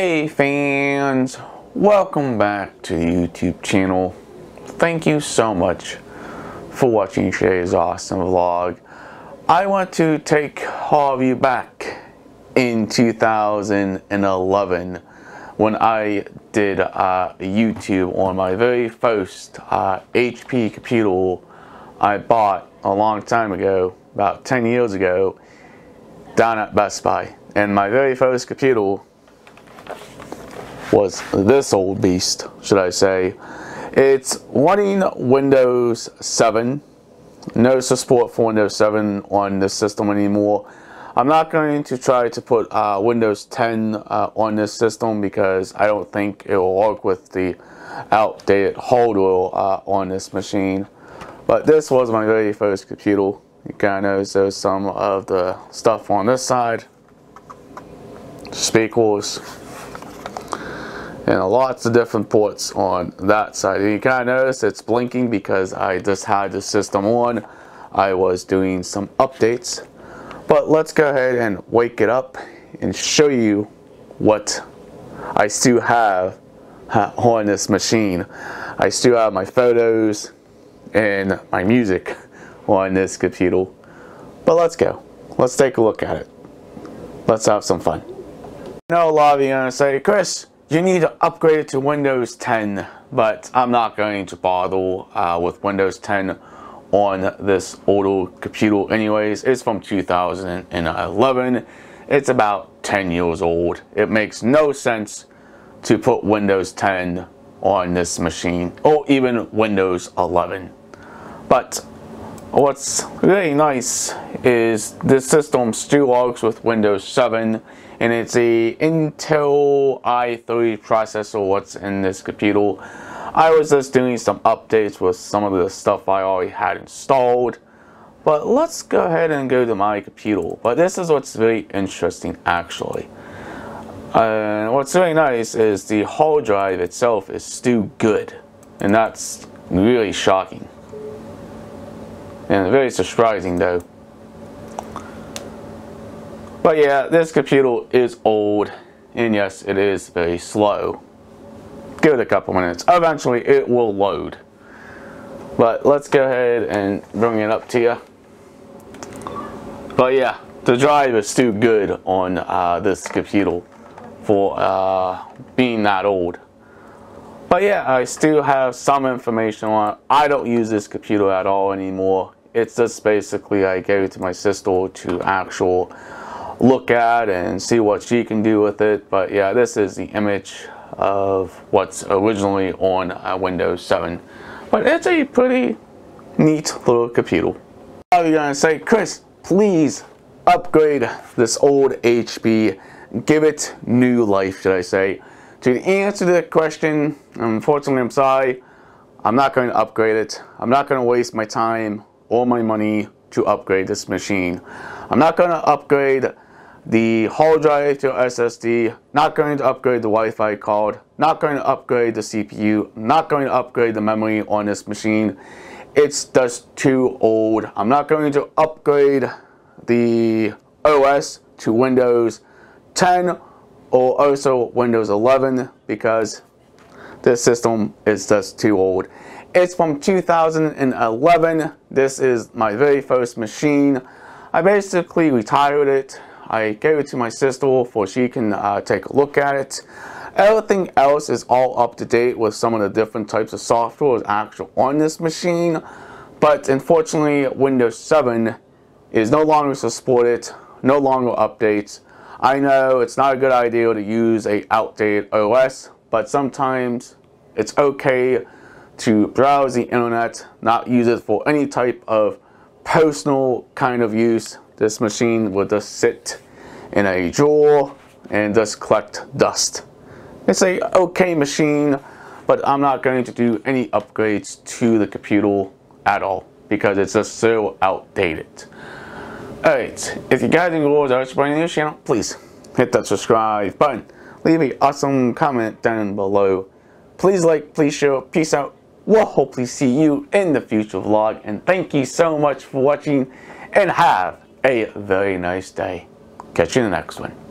Hey fans, welcome back to the YouTube channel. Thank you so much for watching today's awesome vlog. I want to take all of you back in 2011 when I did uh, YouTube on my very first uh, HP computer I bought a long time ago, about 10 years ago, down at Best Buy. And my very first computer was this old beast, should I say. It's running Windows 7. No support for Windows 7 on this system anymore. I'm not going to try to put uh, Windows 10 uh, on this system because I don't think it will work with the outdated hardware uh, on this machine. But this was my very first computer. You kind of there's some of the stuff on this side. Speakers, and lots of different ports on that side. And you kind of notice it's blinking because I just had the system on. I was doing some updates. But let's go ahead and wake it up and show you what I still have on this machine. I still have my photos and my music on this computer. But let's go. Let's take a look at it. Let's have some fun. I know a lot of you are going to say, Chris, you need to upgrade it to Windows 10, but I'm not going to bother uh, with Windows 10 on this older computer anyways. It's from 2011. It's about 10 years old. It makes no sense to put Windows 10 on this machine or even Windows 11. But what's really nice is this system still works with Windows 7 and it's a Intel i3 processor what's in this computer. I was just doing some updates with some of the stuff I already had installed. But let's go ahead and go to my computer. But this is what's very interesting actually. And uh, what's really nice is the hard drive itself is still good. And that's really shocking. And very surprising though. But yeah, this computer is old, and yes, it is very slow. Give it a couple minutes. Eventually, it will load. But let's go ahead and bring it up to you. But yeah, the drive is still good on uh, this computer for uh, being that old. But yeah, I still have some information on it. I don't use this computer at all anymore. It's just basically I gave it to my sister to actual look at and see what she can do with it. But yeah, this is the image of what's originally on uh, Windows 7. But it's a pretty neat little computer. Now you're gonna say, Chris, please upgrade this old HP, give it new life, should I say. To answer the question, unfortunately, I'm sorry, I'm not going to upgrade it. I'm not going to waste my time or my money to upgrade this machine. I'm not going to upgrade the hard drive to SSD, not going to upgrade the Wi-Fi card, not going to upgrade the CPU, not going to upgrade the memory on this machine. It's just too old. I'm not going to upgrade the OS to Windows 10 or also Windows 11 because this system is just too old. It's from 2011. This is my very first machine. I basically retired it I gave it to my sister for she can uh, take a look at it. Everything else is all up to date with some of the different types of software actual on this machine. But unfortunately, Windows 7 is no longer supported, no longer updates. I know it's not a good idea to use a outdated OS, but sometimes it's okay to browse the internet, not use it for any type of personal kind of use this machine will just sit in a drawer and just collect dust. It's a okay machine, but I'm not going to do any upgrades to the computer at all because it's just so outdated. Alright, if you guys enjoyed our supporting this channel, please hit that subscribe button. Leave an awesome comment down below. Please like, please share, peace out. We'll hopefully see you in the future vlog. And thank you so much for watching and have a very nice day. Catch you in the next one.